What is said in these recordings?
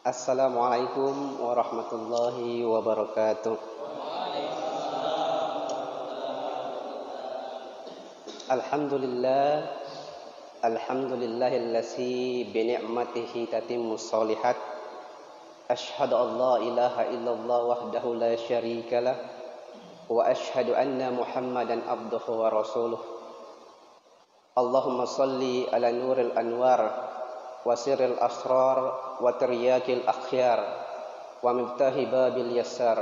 Assalamualaikum warahmatullahi wabarakatuh. Alhamdulillah Alhamdulillahillazi bini'matihi tatimmus solihat Ashhadu an la ilaha illallah wahdahu la syarika lah. Wa ashhadu anna muhammadan abduhu wa rasuluh. Allahumma salli ala nuril anwar Wa sirril asrar Wa tiryakil akhyar Wa mibtahi babil yassar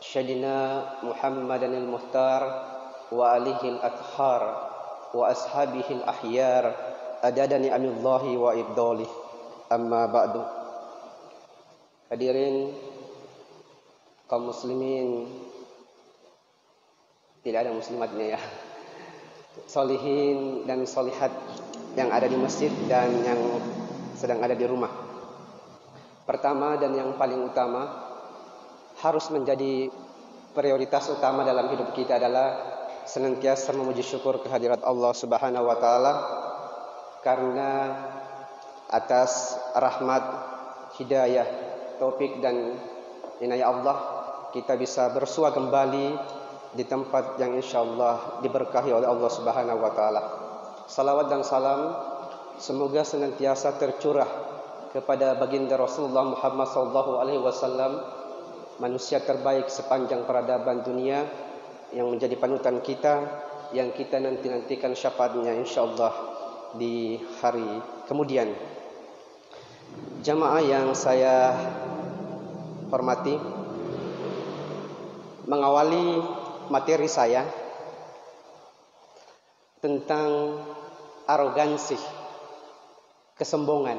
Syadina muhammadan il-muhtar وآله الأطهار وأصحابه الأحيار أداد نعم الله وإبداله أما بعد Hadirin kaum muslimin tidak ada muslimatnya ya. Solihin dan solihat yang ada di masjid dan yang sedang ada di rumah. Pertama dan yang paling utama harus menjadi prioritas utama dalam hidup kita adalah senantiasa memuji syukur kehadirat Allah Subhanahu wa taala karena atas rahmat, hidayah, taufik dan inayah Allah kita bisa bersua kembali di tempat yang insyaallah diberkahi oleh Allah Subhanahu wa taala. Salawat dan salam semoga senantiasa tercurah kepada baginda Rasulullah Muhammad sallallahu alaihi wasallam manusia terbaik sepanjang peradaban dunia yang menjadi panutan kita yang kita nanti-nantikan syafaatnya insyaallah di hari kemudian. Jamaah yang saya hormati mengawali materi saya tentang arogansi, kesombongan.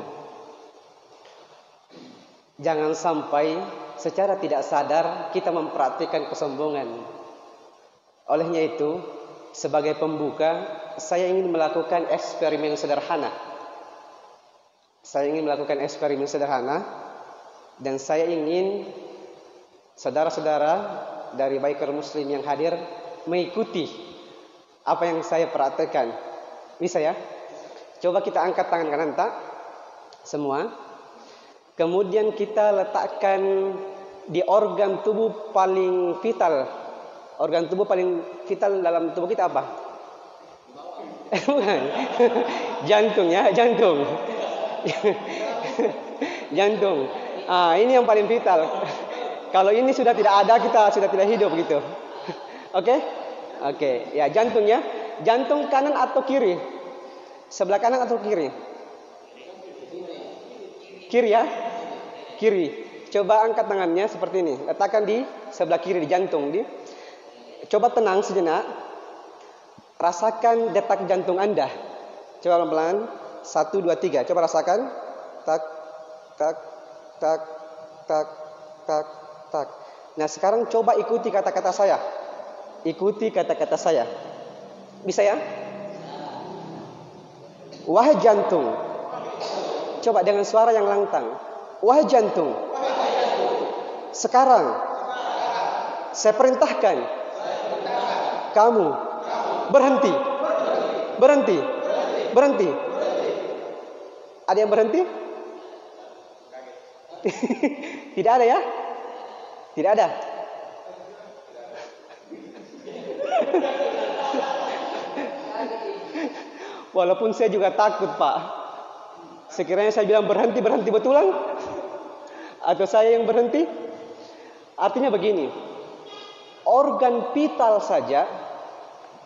Jangan sampai secara tidak sadar kita mempraktikkan kesombongan Olehnya itu, sebagai pembuka, saya ingin melakukan eksperimen sederhana. Saya ingin melakukan eksperimen sederhana dan saya ingin saudara-saudara dari Biker Muslim yang hadir mengikuti apa yang saya praktekkan. Bisa ya? Coba kita angkat tangan kanan tak? Semua. Kemudian kita letakkan di organ tubuh paling vital organ tubuh paling vital dalam tubuh kita apa? Bukan. jantung ya, jantung. jantung. Ah, ini yang paling vital. Kalau ini sudah tidak ada, kita sudah tidak hidup gitu. Oke? Okay? Oke, okay. ya jantungnya. Jantung kanan atau kiri? Sebelah kanan atau kiri? Kiri ya? Kiri. Coba angkat tangannya seperti ini. Letakkan di sebelah kiri di jantung di Coba tenang sejenak. Rasakan detak jantung Anda. Coba pelan-pelan. Satu, dua, tiga. Coba rasakan. Tak, tak, tak, tak, tak, tak. Nah sekarang coba ikuti kata-kata saya. Ikuti kata-kata saya. Bisa ya? Wahai jantung. Coba dengan suara yang lantang. Wahai jantung. Sekarang. Saya perintahkan kamu berhenti. Berhenti. Berhenti. Ada yang berhenti? Tidak ada ya? Tidak ada. Walaupun saya juga takut, Pak. Sekiranya saya bilang berhenti, berhenti betulan? Atau saya yang berhenti? Artinya begini, organ vital saja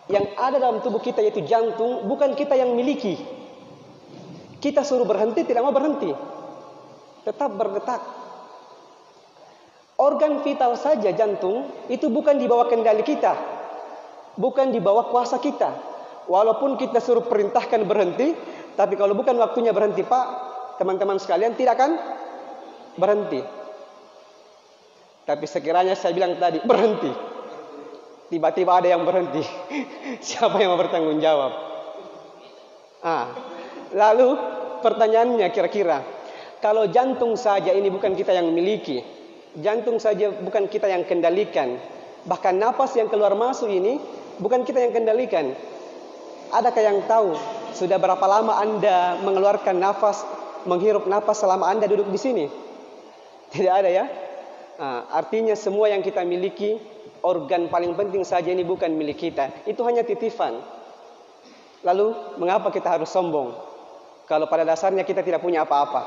yang ada dalam tubuh kita yaitu jantung bukan kita yang miliki. Kita suruh berhenti tidak mau berhenti. Tetap berdetak. Organ vital saja jantung itu bukan di bawah kendali kita. Bukan di bawah kuasa kita. Walaupun kita suruh perintahkan berhenti, tapi kalau bukan waktunya berhenti, Pak, teman-teman sekalian tidak akan berhenti. Tapi sekiranya saya bilang tadi berhenti, tiba-tiba ada yang berhenti. Siapa yang mau bertanggung jawab? Ah, lalu pertanyaannya kira-kira, kalau jantung saja ini bukan kita yang miliki, jantung saja bukan kita yang kendalikan, bahkan napas yang keluar masuk ini bukan kita yang kendalikan. Adakah yang tahu sudah berapa lama Anda mengeluarkan nafas, menghirup nafas selama Anda duduk di sini? Tidak ada ya. Nah, artinya semua yang kita miliki, organ paling penting saja ini bukan milik kita. Itu hanya titipan. Lalu mengapa kita harus sombong? Kalau pada dasarnya kita tidak punya apa-apa.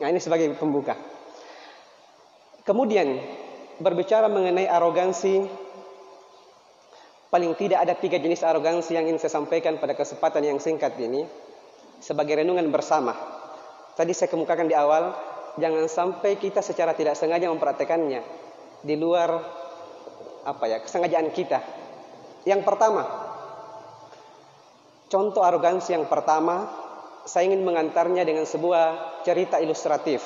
Nah ini sebagai pembuka. Kemudian berbicara mengenai arogansi, paling tidak ada tiga jenis arogansi yang ingin saya sampaikan pada kesempatan yang singkat ini sebagai renungan bersama. Tadi saya kemukakan di awal, jangan sampai kita secara tidak sengaja mempraktekannya di luar apa ya kesengajaan kita. Yang pertama, contoh arogansi yang pertama, saya ingin mengantarnya dengan sebuah cerita ilustratif.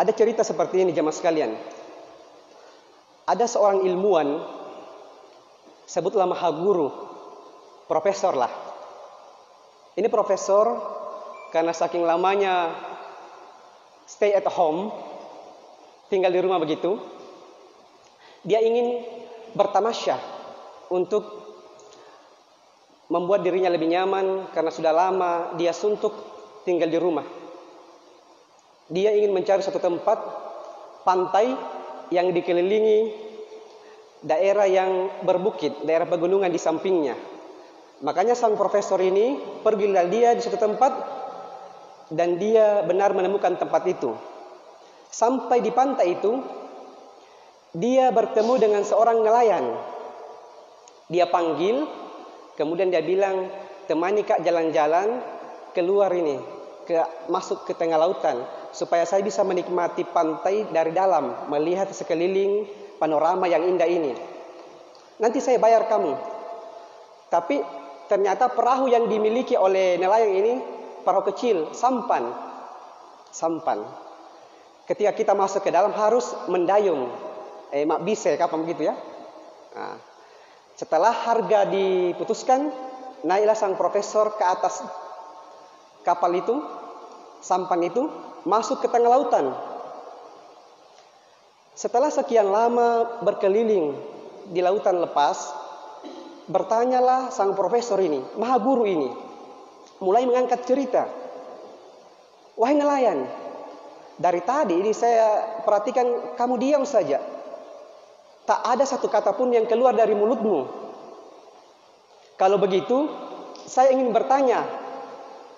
Ada cerita seperti ini jemaah sekalian. Ada seorang ilmuwan sebutlah maha guru, profesor lah. Ini profesor karena saking lamanya stay at home, tinggal di rumah begitu, dia ingin bertamasya untuk membuat dirinya lebih nyaman karena sudah lama dia suntuk tinggal di rumah. Dia ingin mencari satu tempat pantai yang dikelilingi daerah yang berbukit, daerah pegunungan di sampingnya. Makanya sang profesor ini pergilah dia di suatu tempat dan dia benar menemukan tempat itu. Sampai di pantai itu, dia bertemu dengan seorang nelayan. Dia panggil, kemudian dia bilang, temani kak jalan-jalan keluar ini, ke masuk ke tengah lautan supaya saya bisa menikmati pantai dari dalam, melihat sekeliling panorama yang indah ini. Nanti saya bayar kamu. Tapi ternyata perahu yang dimiliki oleh nelayan ini perahu kecil, sampan. Sampan. Ketika kita masuk ke dalam harus mendayung. Eh, mak bisa kapan begitu ya? Nah, setelah harga diputuskan, naiklah sang profesor ke atas kapal itu, sampan itu, masuk ke tengah lautan. Setelah sekian lama berkeliling di lautan lepas, bertanyalah sang profesor ini, maha guru ini, mulai mengangkat cerita. Wahai nelayan, dari tadi ini saya perhatikan kamu diam saja. Tak ada satu kata pun yang keluar dari mulutmu. Kalau begitu, saya ingin bertanya,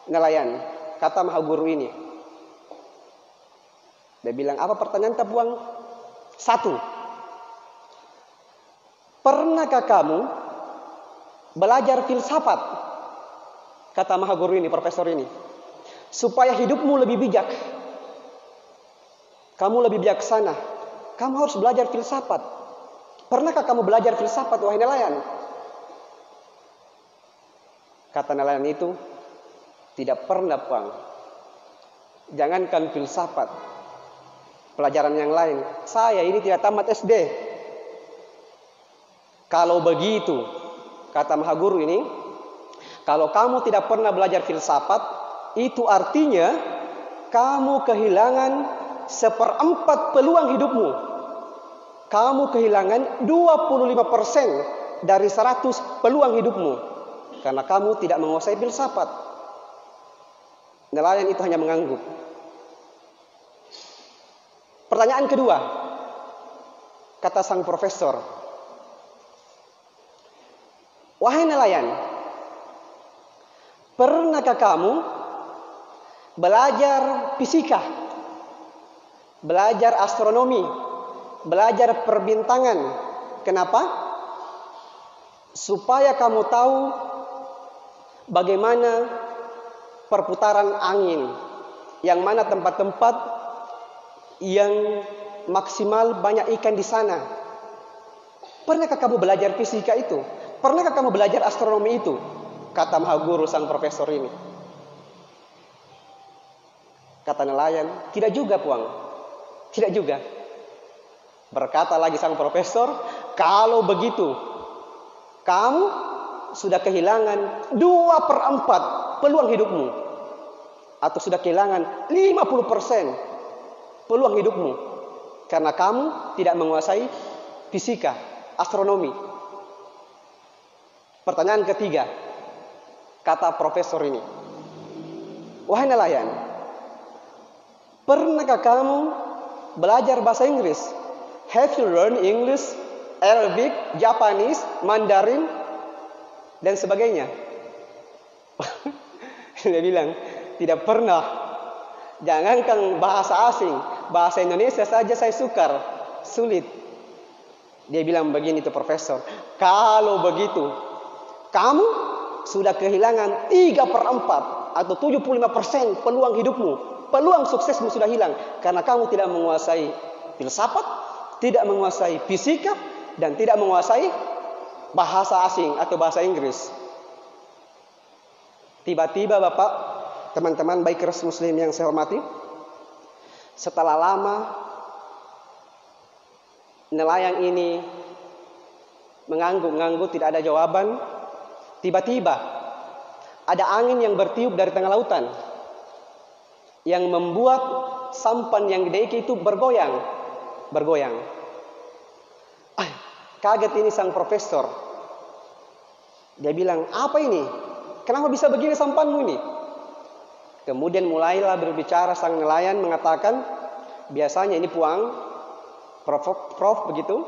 nelayan, kata maha guru ini. Dia bilang, apa pertanyaan tabuang? Satu. Pernahkah kamu belajar filsafat? Kata maha guru ini, profesor ini. Supaya hidupmu lebih bijak. Kamu lebih bijaksana. Kamu harus belajar filsafat. Pernahkah kamu belajar filsafat, wahai nelayan? Kata nelayan itu, tidak pernah, Bang. Jangankan filsafat, pelajaran yang lain. Saya ini tidak tamat SD. Kalau begitu, kata Maha Guru ini, kalau kamu tidak pernah belajar filsafat, itu artinya kamu kehilangan seperempat peluang hidupmu. Kamu kehilangan 25% dari 100 peluang hidupmu. Karena kamu tidak menguasai filsafat. Nelayan itu hanya mengangguk. Pertanyaan kedua, kata sang profesor, wahai nelayan, pernahkah kamu belajar fisika, belajar astronomi, belajar perbintangan? Kenapa? Supaya kamu tahu bagaimana perputaran angin, yang mana tempat-tempat yang maksimal banyak ikan di sana. Pernahkah kamu belajar fisika itu? Pernahkah kamu belajar astronomi itu? Kata maha guru sang profesor ini. Kata nelayan, tidak juga puang. Tidak juga. Berkata lagi sang profesor, kalau begitu, kamu sudah kehilangan dua per empat peluang hidupmu. Atau sudah kehilangan 50 persen peluang hidupmu karena kamu tidak menguasai fisika, astronomi. Pertanyaan ketiga, kata profesor ini, wahai nelayan, Pernahkah kamu belajar bahasa Inggris? Have you learned English, Arabic, Japanese, Mandarin, dan sebagainya? Dia bilang, tidak pernah. Jangankan bahasa asing, bahasa Indonesia saja saya sukar, sulit. Dia bilang begini tuh profesor, kalau begitu, kamu sudah kehilangan 3 per 4 atau 75 persen peluang hidupmu. Peluang suksesmu sudah hilang karena kamu tidak menguasai filsafat, tidak menguasai fisika, dan tidak menguasai bahasa asing atau bahasa Inggris. Tiba-tiba Bapak, teman-teman baik res muslim yang saya hormati, setelah lama nelayan ini mengangguk-ngangguk tidak ada jawaban, tiba-tiba ada angin yang bertiup dari tengah lautan yang membuat sampan yang didaiki itu bergoyang, bergoyang. Ah, kaget ini sang profesor. Dia bilang, apa ini? Kenapa bisa begini sampanmu ini? Kemudian mulailah berbicara sang nelayan mengatakan, biasanya ini puang, prof, prof begitu.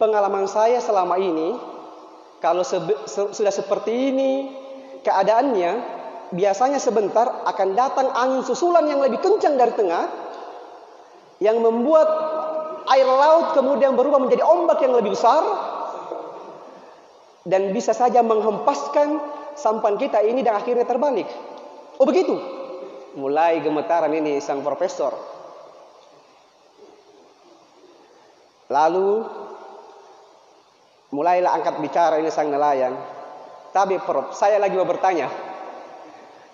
Pengalaman saya selama ini, kalau sebe, se, sudah seperti ini keadaannya, biasanya sebentar akan datang angin susulan yang lebih kencang dari tengah, yang membuat air laut kemudian berubah menjadi ombak yang lebih besar, dan bisa saja menghempaskan sampan kita ini dan akhirnya terbalik. Oh begitu. Mulai gemetaran ini sang profesor. Lalu mulailah angkat bicara ini sang nelayan. Tapi prof, saya lagi mau bertanya.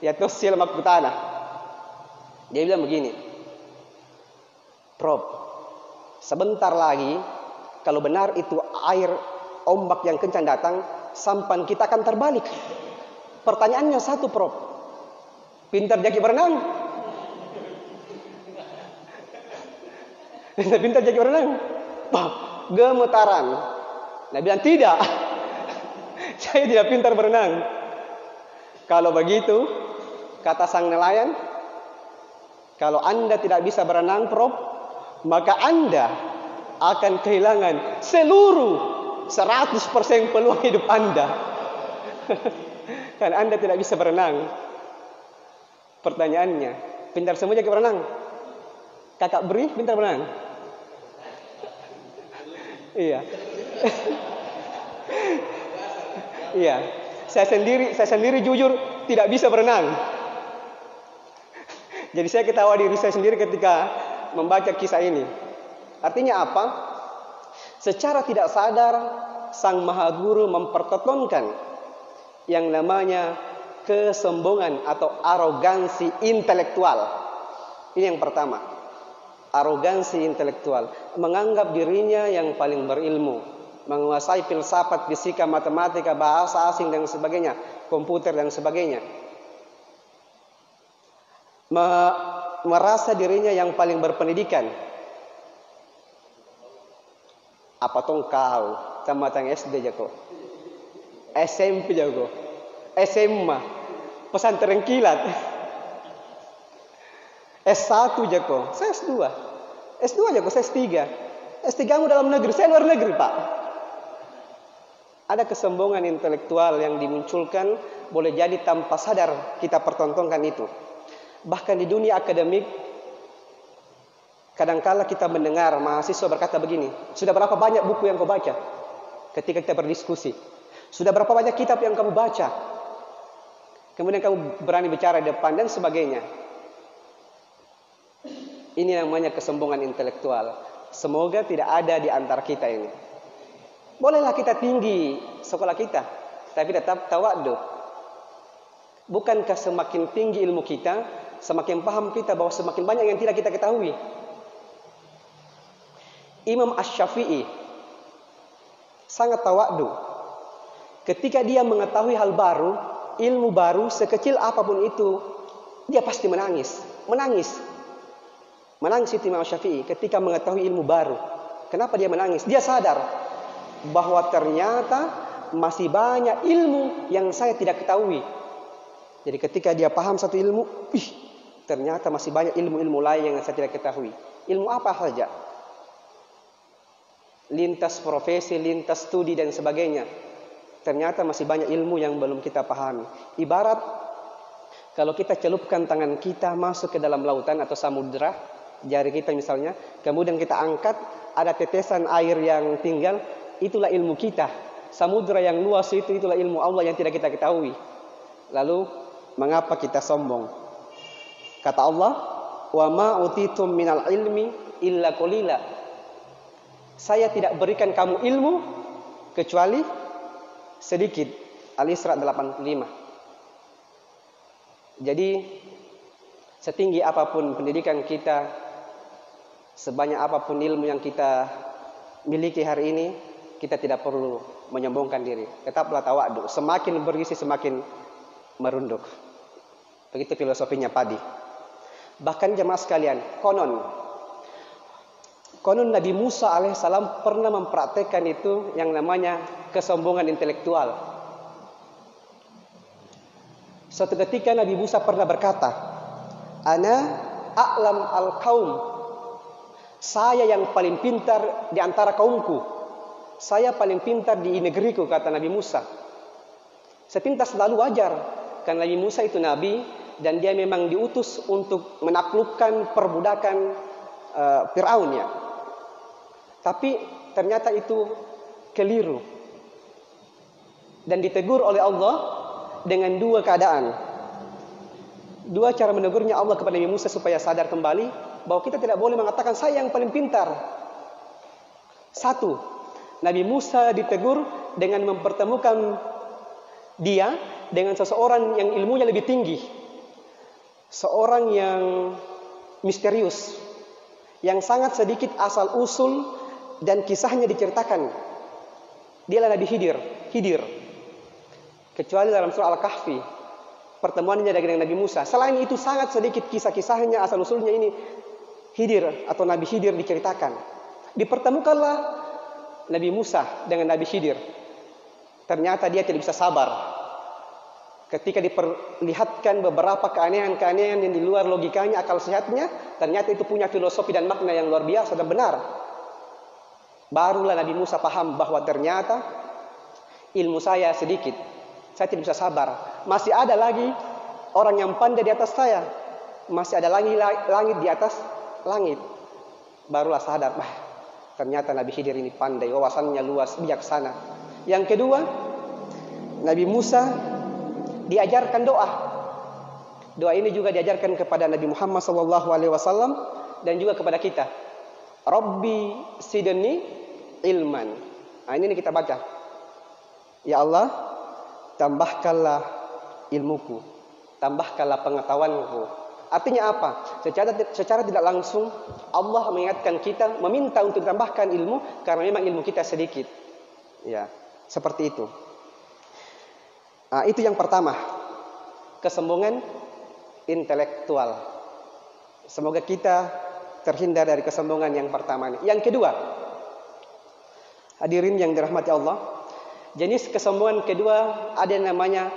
Ya terus sila makutana. Dia bilang begini. Prof, sebentar lagi kalau benar itu air ombak yang kencang datang, sampan kita akan terbalik. Pertanyaannya satu, Prof. Pintar jaki berenang? Pintar jaki berenang? Gemetaran. Nah bilang tidak. Saya tidak pintar berenang. Kalau begitu, kata sang nelayan, kalau Anda tidak bisa berenang, Prof, maka Anda akan kehilangan seluruh 100% peluang hidup Anda. kan Anda tidak bisa berenang. Pertanyaannya, pintar semua jaga berenang? Kakak beri pintar berenang? iya. iya. Saya sendiri, saya sendiri jujur tidak bisa berenang. Jadi saya ketawa diri saya sendiri ketika membaca kisah ini. Artinya apa? Secara tidak sadar sang maha guru mempertontonkan yang namanya kesombongan atau arogansi intelektual. Ini yang pertama. Arogansi intelektual, menganggap dirinya yang paling berilmu, menguasai filsafat, fisika, matematika, bahasa asing dan sebagainya, komputer dan sebagainya. Merasa dirinya yang paling berpendidikan. Apa tong kau? Tamatang SD jago. SMP jago. SMA. Pesantren kilat. S1 jago. Saya S2. S2 jago, saya S3. S3 mu dalam negeri, saya luar negeri, Pak. Ada kesombongan intelektual yang dimunculkan boleh jadi tanpa sadar kita pertontonkan itu. Bahkan di dunia akademik kadangkala kita mendengar mahasiswa berkata begini, sudah berapa banyak buku yang kau baca? Ketika kita berdiskusi, sudah berapa banyak kitab yang kamu baca? Kemudian kamu berani bicara di depan dan sebagainya. Ini namanya kesombongan intelektual. Semoga tidak ada di antara kita ini. Bolehlah kita tinggi sekolah kita, tapi tetap tawadu. Bukankah semakin tinggi ilmu kita, semakin paham kita bahwa semakin banyak yang tidak kita ketahui. Imam Ash-Syafi'i sangat tawadu. Ketika dia mengetahui hal baru, ilmu baru, sekecil apa pun itu, dia pasti menangis. Menangis. Menangis itu Imam Syafi'i ketika mengetahui ilmu baru. Kenapa dia menangis? Dia sadar bahwa ternyata masih banyak ilmu yang saya tidak ketahui. Jadi ketika dia paham satu ilmu, ih, ternyata masih banyak ilmu-ilmu lain yang saya tidak ketahui. Ilmu apa saja? Lintas profesi, lintas studi dan sebagainya. Ternyata masih banyak ilmu yang belum kita pahami. Ibarat kalau kita celupkan tangan kita masuk ke dalam lautan atau samudera, jari kita misalnya, kemudian kita angkat, ada tetesan air yang tinggal, itulah ilmu kita. Samudera yang luas itu itulah ilmu Allah yang tidak kita ketahui. Lalu mengapa kita sombong? Kata Allah, "Wa ma utitum minal ilmi illa qalila." Saya tidak berikan kamu ilmu kecuali sedikit. Al-Isra 85. Jadi setinggi apa pun pendidikan kita, sebanyak apa pun ilmu yang kita miliki hari ini, kita tidak perlu menyombongkan diri. Tetaplah tawadu. Semakin berisi semakin merunduk. Begitu filosofinya padi. Bahkan jemaah sekalian, konon konon Nabi Musa alaihissalam pernah mempraktekkan itu yang namanya kesombongan intelektual. Suatu ketika Nabi Musa pernah berkata, "Ana a'lam al-kaum." Saya yang paling pintar di antara kaumku. Saya paling pintar di negeriku kata Nabi Musa. Sepintas selalu wajar karena Nabi Musa itu nabi dan dia memang diutus untuk menaklukkan perbudakan uh, Firaun ya. Tapi ternyata itu keliru. Dan ditegur oleh Allah dengan dua keadaan. Dua cara menegurnya Allah kepada Nabi Musa supaya sadar kembali bahwa kita tidak boleh mengatakan saya yang paling pintar. Satu, Nabi Musa ditegur dengan mempertemukan dia dengan seseorang yang ilmunya lebih tinggi seorang yang misterius yang sangat sedikit asal usul dan kisahnya diceritakan. Dialah Nabi Hidir, Hidir. Kecuali dalam surah Al-Kahfi, pertemuannya dengan Nabi Musa. Selain itu sangat sedikit kisah-kisahnya asal usulnya ini Hidir atau Nabi Hidir diceritakan. Dipertemukanlah Nabi Musa dengan Nabi Hidir. Ternyata dia tidak bisa sabar ketika diperlihatkan beberapa keanehan-keanehan yang di luar logikanya, akal sehatnya, ternyata itu punya filosofi dan makna yang luar biasa dan benar. Barulah Nabi Musa paham bahwa ternyata ilmu saya sedikit. Saya tidak bisa sabar. Masih ada lagi orang yang pandai di atas saya. Masih ada lagi langit di atas langit. Barulah sadar, bah, ternyata Nabi Khidir ini pandai, wawasannya luas, bijaksana. Yang kedua, Nabi Musa diajarkan doa. Doa ini juga diajarkan kepada Nabi Muhammad SAW dan juga kepada kita. Rabbi sidni ilman. Nah, ini kita baca. Ya Allah, tambahkanlah ilmuku, tambahkanlah pengetahuanku. Artinya apa? Secara secara tidak langsung Allah mengingatkan kita meminta untuk tambahkan ilmu karena memang ilmu kita sedikit. Ya, seperti itu. Nah, itu yang pertama. Kesombongan intelektual. Semoga kita terhindar dari kesombongan yang pertama ini. Yang kedua, hadirin yang dirahmati Allah, jenis kesombongan kedua ada yang namanya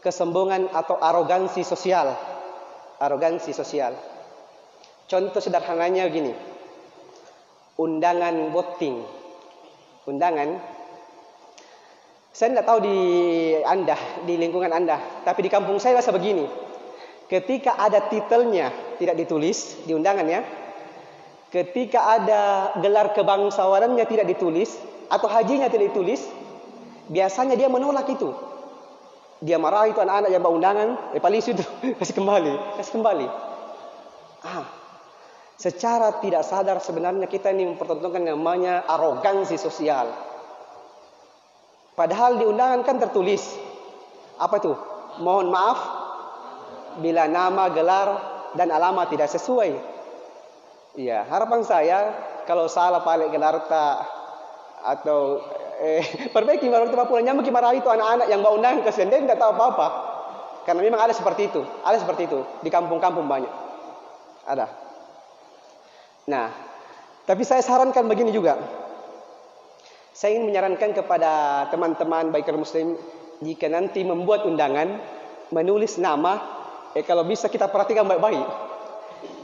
kesombongan atau arogansi sosial. Arogansi sosial. Contoh sederhananya begini. Undangan voting. Undangan saya tidak tahu di Anda, di lingkungan Anda, tapi di kampung saya rasa begini. Ketika ada titelnya tidak ditulis di undangannya, ketika ada gelar kebangsawanannya tidak ditulis atau hajinya tidak ditulis, biasanya dia menolak itu. Dia marah itu anak-anak yang bawa undangan, eh paling itu kasih kembali, kasih kembali. Ah, secara tidak sadar sebenarnya kita ini mempertontonkan namanya arogansi sosial. Padahal di undangan kan tertulis apa itu? Mohon maaf bila nama, gelar dan alamat tidak sesuai. Iya, harapan saya kalau salah paling gelar tak atau eh, perbaiki baru kita pulang nyamuk marah itu anak-anak yang bawa undangan ke sendiri tidak tahu apa-apa. Karena memang ada seperti itu, ada seperti itu di kampung-kampung banyak. Ada. Nah, tapi saya sarankan begini juga. Saya ingin menyarankan kepada teman-teman baik muslim jika nanti membuat undangan menulis nama Eh kalau bisa kita perhatikan baik-baik.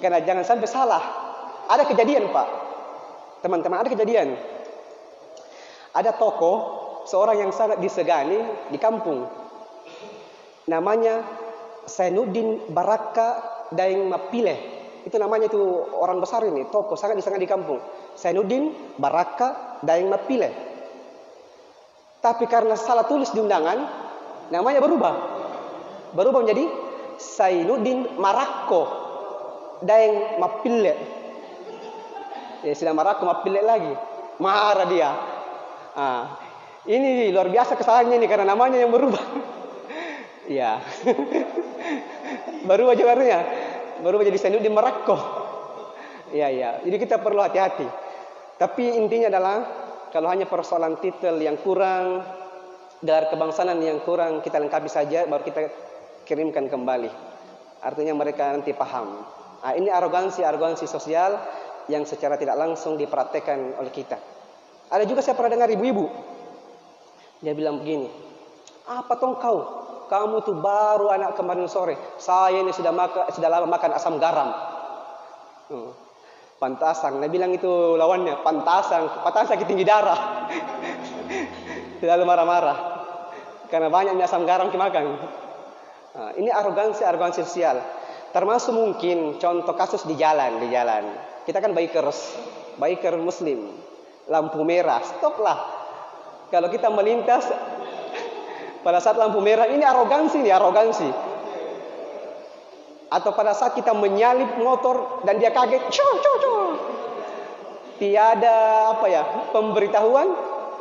Karena jangan sampai salah. Ada kejadian Pak. Teman-teman ada kejadian. Ada toko seorang yang sangat disegani di kampung. Namanya Sainuddin Baraka Daeng Mapile. Itu namanya itu orang besar ini, toko sangat disegani di kampung. Sainuddin Baraka Daeng Mapile. Tapi karena salah tulis di undangan, namanya berubah. Berubah menjadi Sainuddin Marako Daeng Mapile. Ya, sudah Marako Mapile lagi. Marah dia. Ah, ini luar biasa kesalahannya ini karena namanya yang berubah. Iya. berubah warnanya. Berubah jadi Sainuddin Marako. Iya, iya. Jadi kita perlu hati-hati. Tapi intinya adalah kalau hanya persoalan titel yang kurang dari kebangsaan yang kurang kita lengkapi saja baru kita kirimkan kembali. Artinya mereka nanti paham. Nah, ini arogansi arogansi sosial yang secara tidak langsung dipraktekkan oleh kita. Ada juga saya pernah dengar ibu-ibu dia bilang begini, apa toh kau? Kamu tuh baru anak kemarin sore. Saya ini sudah makan, sudah lama makan asam garam. Hmm. Pantasan, dia bilang itu lawannya, pantasan, pantasan sakit tinggi darah. Lalu marah-marah. Karena banyak asam garam dimakan. Nah, ini arogansi, arogansi sosial. Termasuk mungkin contoh kasus di jalan, di jalan. Kita kan bikers, biker muslim. Lampu merah, stoplah kalau kita melintas pada saat lampu merah ini arogansi nih, arogansi. Atau pada saat kita menyalip motor dan dia kaget, cok cok cok. Tiada apa ya, pemberitahuan.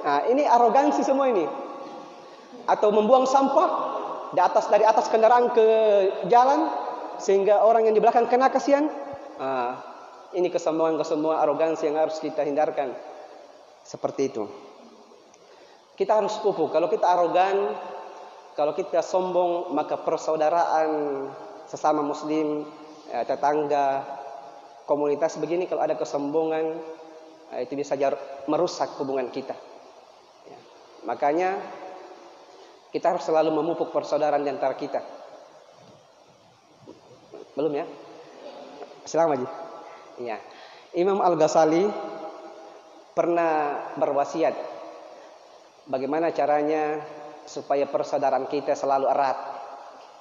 Nah, ini arogansi semua ini. Atau membuang sampah di atas dari atas kendaraan ke jalan sehingga orang yang di belakang kena kasihan. Nah, ini kesombongan-kesombongan arogansi yang harus kita hindarkan. Seperti itu. Kita harus pupuk. Kalau kita arogan, kalau kita sombong, maka persaudaraan sesama muslim, eh, tetangga, komunitas begini kalau ada kesombongan, eh, itu bisa merusak hubungan kita. Ya. Makanya kita harus selalu memupuk persaudaraan di antara kita. Belum ya? Selamat Haji. Iya. Imam Al-Ghazali pernah berwasiat bagaimana caranya supaya persaudaraan kita selalu erat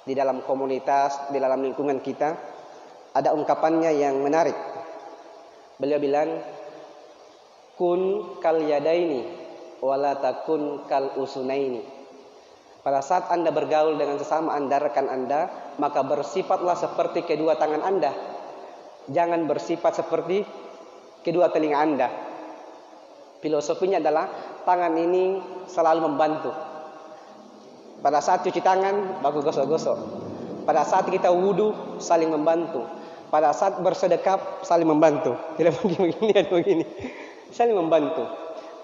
di dalam komunitas, di dalam lingkungan kita. Ada ungkapannya yang menarik. Beliau bilang, kun kal yadaini wala takun kal usunaini. Pada saat Anda bergaul dengan sesama Anda, rekan Anda, maka bersifatlah seperti kedua tangan Anda. Jangan bersifat seperti kedua telinga Anda. Filosofinya adalah tangan ini selalu membantu. Pada saat cuci tangan, bagus gosok-gosok. Pada saat kita wudhu, saling membantu. Pada saat bersedekap, saling membantu. Tidak begini, begini atau begini. Saling membantu.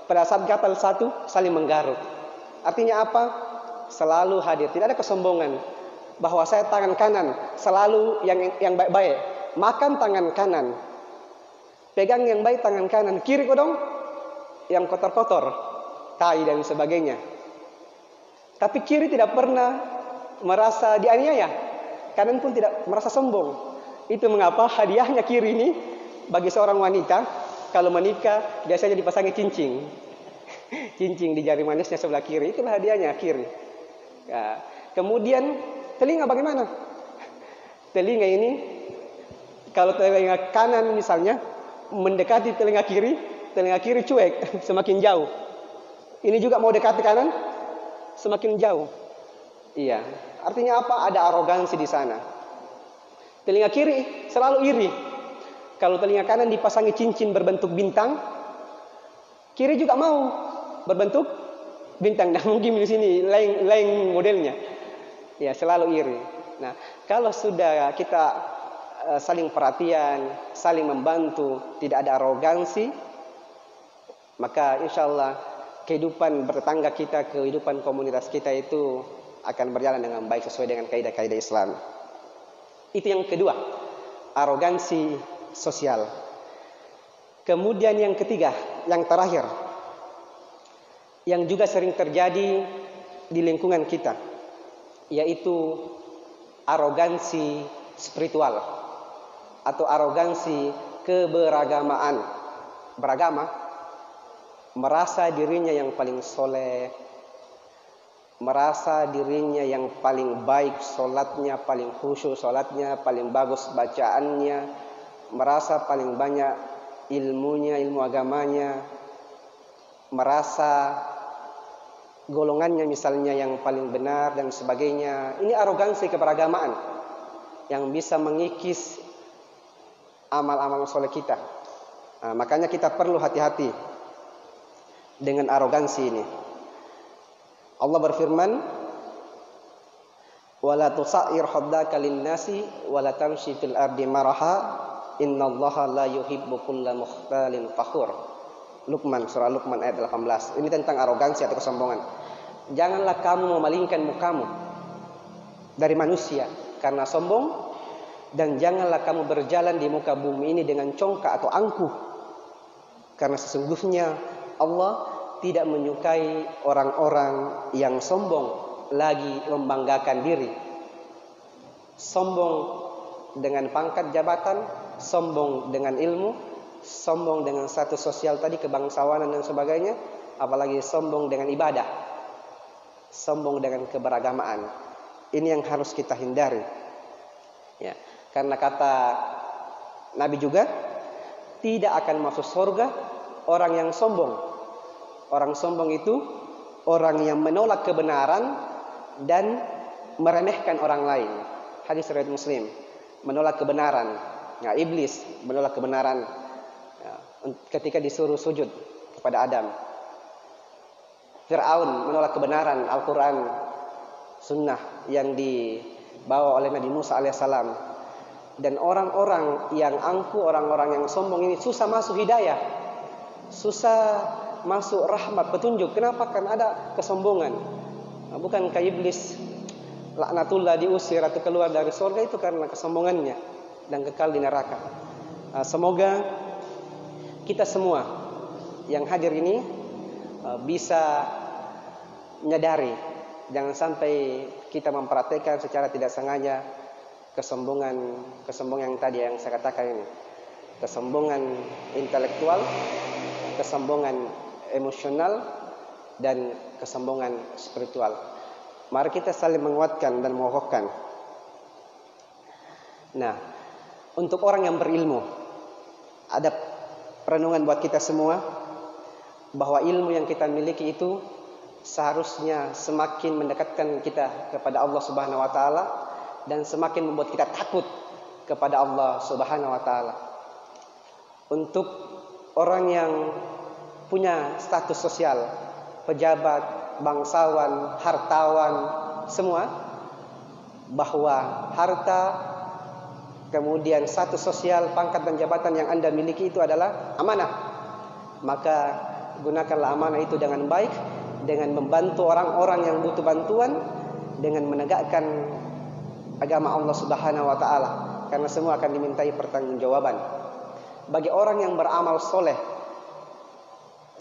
Pada saat gatal satu, saling menggaruk. Artinya apa? Selalu hadir. Tidak ada kesombongan. Bahwa saya tangan kanan, selalu yang yang baik-baik. Makan tangan kanan. Pegang yang baik tangan kanan. Kiri kodong, yang kotor-kotor, tai dan sebagainya. Tapi kiri tidak pernah merasa dianiaya, kanan pun tidak merasa sombong. Itu mengapa hadiahnya kiri ini bagi seorang wanita kalau menikah biasanya dipasangi cincin. cincin di jari manisnya sebelah kiri, itulah hadiahnya kiri. Ya. Kemudian telinga bagaimana? Telinga ini kalau telinga kanan misalnya mendekati telinga kiri, telinga kiri cuek, semakin jauh. Ini juga mau dekat ke kanan, semakin jauh. Iya, artinya apa? Ada arogansi di sana. Telinga kiri selalu iri. Kalau telinga kanan dipasangi cincin berbentuk bintang, kiri juga mau berbentuk bintang. Nah mungkin di sini lain lain modelnya. Ya selalu iri. Nah kalau sudah kita uh, saling perhatian, saling membantu, tidak ada arogansi, maka insya Allah kehidupan bertetangga kita, kehidupan komunitas kita itu akan berjalan dengan baik sesuai dengan kaidah-kaidah Islam. Itu yang kedua, arogansi sosial. Kemudian yang ketiga, yang terakhir, yang juga sering terjadi di lingkungan kita, yaitu arogansi spiritual atau arogansi keberagamaan. Beragama merasa dirinya yang paling soleh, merasa dirinya yang paling baik solatnya, paling khusyuk solatnya, paling bagus bacaannya, merasa paling banyak ilmunya, ilmu agamanya, merasa golongannya misalnya yang paling benar dan sebagainya. Ini arogansi keberagamaan yang bisa mengikis amal-amal soleh kita. Nah, makanya kita perlu hati-hati dengan arogansi ini. Allah berfirman, "Wala tusair haddaka lin-nasi wala tamshi fil ardi maraha, innallaha la yuhibbu kulla mukhtalin fakhur." Luqman surah Luqman ayat 18. Ini tentang arogansi atau kesombongan. Janganlah kamu memalingkan mukamu dari manusia karena sombong dan janganlah kamu berjalan di muka bumi ini dengan congkak atau angkuh karena sesungguhnya Allah tidak menyukai orang-orang yang sombong lagi membanggakan diri. Sombong dengan pangkat jabatan sombong dengan ilmu sombong dengan status sosial tadi kebangsawanan dan sebagainya apalagi sombong dengan ibadah sombong dengan keberagamaan. Ini yang harus kita hindari. Ya karena kata Nabi juga tidak akan masuk surga orang yang sombong. Orang sombong itu orang yang menolak kebenaran dan meremehkan orang lain. Hadis riwayat Muslim. Menolak kebenaran. Ya, iblis menolak kebenaran ya, ketika disuruh sujud kepada Adam. Fir'aun menolak kebenaran Al-Quran sunnah yang dibawa oleh Nabi Musa alaihissalam dan orang-orang yang angku, orang-orang yang sombong ini susah masuk hidayah. Susah masuk rahmat, petunjuk. Kenapa? Karena ada kesombongan. Nah, bukan kayak iblis laknatullah diusir atau keluar dari surga itu karena kesombongannya dan kekal di neraka. Nah, semoga kita semua yang hadir ini uh, bisa menyadari jangan sampai kita mempraktekkan secara tidak sengaja kesombongan kesombongan yang tadi yang saya katakan ini kesombongan intelektual kesombongan emosional dan kesombongan spiritual mari kita saling menguatkan dan mengokohkan nah untuk orang yang berilmu ada perenungan buat kita semua bahwa ilmu yang kita miliki itu seharusnya semakin mendekatkan kita kepada Allah Subhanahu wa taala dan semakin membuat kita takut kepada Allah Subhanahu wa taala. Untuk orang yang punya status sosial, pejabat, bangsawan, hartawan, semua bahwa harta kemudian status sosial, pangkat dan jabatan yang Anda miliki itu adalah amanah. Maka gunakanlah amanah itu dengan baik dengan membantu orang-orang yang butuh bantuan dengan menegakkan agama Allah Subhanahu wa taala karena semua akan dimintai pertanggungjawaban. Bagi orang yang beramal soleh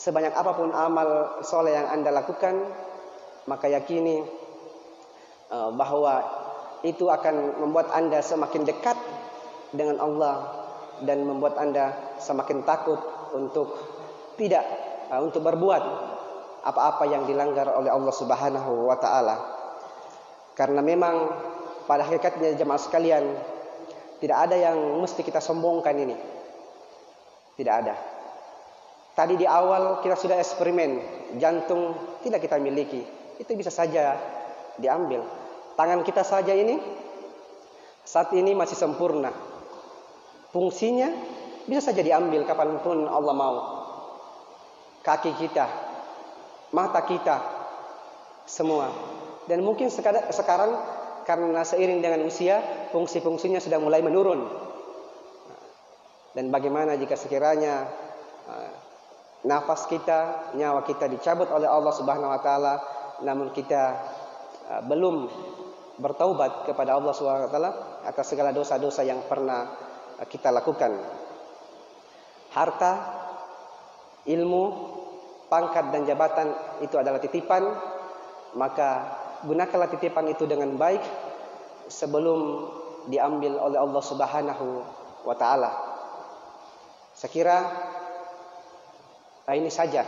sebanyak apapun amal soleh yang Anda lakukan maka yakini uh, bahwa itu akan membuat Anda semakin dekat dengan Allah dan membuat Anda semakin takut untuk tidak uh, untuk berbuat apa-apa yang dilanggar oleh Allah Subhanahu wa taala. Karena memang pada hakikatnya jemaah sekalian tidak ada yang mesti kita sombongkan ini. Tidak ada. Tadi di awal kita sudah eksperimen, jantung tidak kita miliki. Itu bisa saja diambil. Tangan kita saja ini saat ini masih sempurna. Fungsinya bisa saja diambil kapanpun Allah mau. Kaki kita, mata kita, semua. Dan mungkin sekarang karena seiring dengan usia fungsi-fungsinya sudah mulai menurun. Dan bagaimana jika sekiranya nafas kita, nyawa kita dicabut oleh Allah Subhanahu wa taala namun kita uh, belum bertaubat kepada Allah Subhanahu wa taala atas segala dosa-dosa yang pernah uh, kita lakukan. Harta, ilmu, pangkat dan jabatan itu adalah titipan, maka gunakanlah titipan itu dengan baik sebelum diambil oleh Allah Subhanahu wa taala. Saya kira ini saja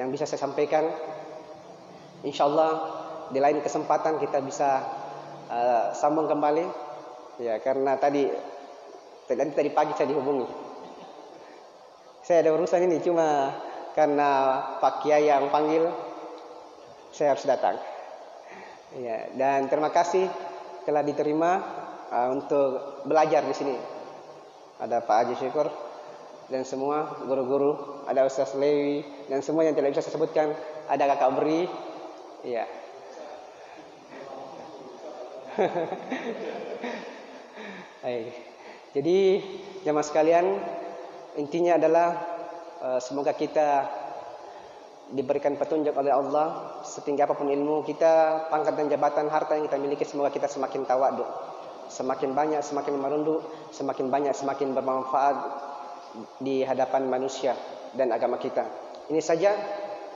yang bisa saya sampaikan. Insyaallah di lain kesempatan kita bisa uh, sambung kembali ya karena tadi tadi tadi pagi saya dihubungi. Saya ada urusan ini cuma karena Pak Kiai yang panggil saya harus datang. Ya, dan terima kasih telah diterima uh, untuk belajar di sini. Ada Pak Haji Syukur dan semua guru-guru, ada Ustaz Lewi dan semua yang tidak bisa saya sebutkan, ada Kakak Beri. Ya. Jadi jemaah sekalian, intinya adalah uh, semoga kita diberikan petunjuk oleh Allah setinggi apapun ilmu kita, pangkat dan jabatan, harta yang kita miliki semoga kita semakin tawadu. Semakin banyak, semakin merunduk, semakin banyak, semakin bermanfaat di hadapan manusia dan agama kita. Ini saja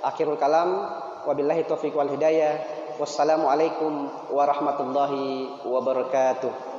akhirul kalam. Wabillahi taufiq wal hidayah. Wassalamualaikum warahmatullahi wabarakatuh.